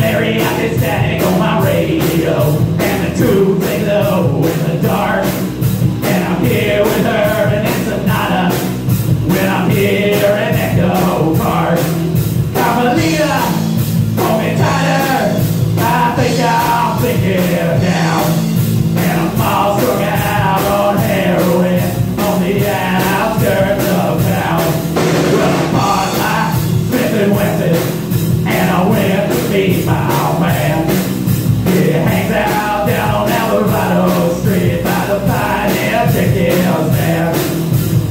Mary, I could static on my radio, and the tube they low in the dark. And I'm here with her, and it's a nada. When I'm here in Echo Park, Carmelita, hold me tighter. I think I'm thinking down, and I'm all strung out on heroin on the outskirts. Meet my old man. He hangs out down on Alvarado Street by the Pioneer Chicken Stand.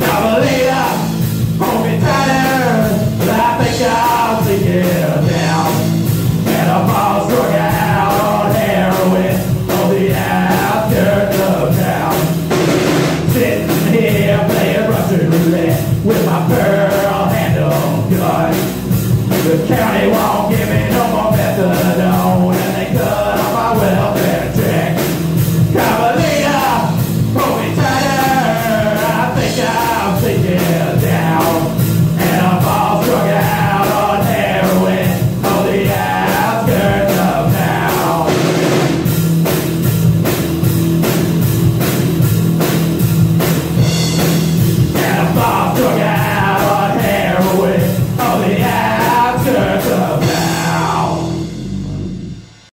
I believe I won't tighter, but I think I'll take it down. And I'm all strung out on heroin on the outskirts of town. Sitting here playing Russian roulette with my pearl handle gun. The county won't give